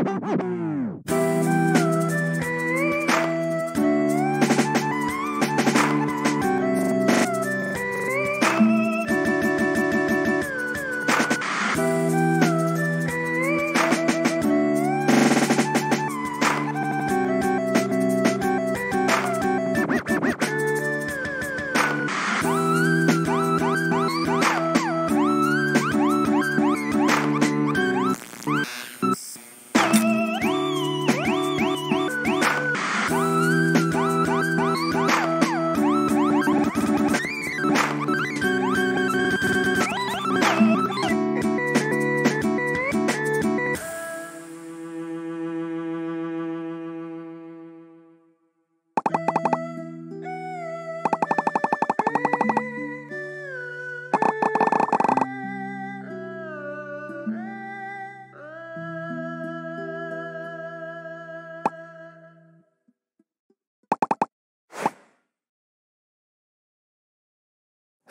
Ha ha ha!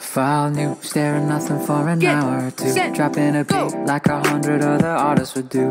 File new, staring nothing for an Get hour or two. set, Dropping a go. beat like a hundred other artists would do.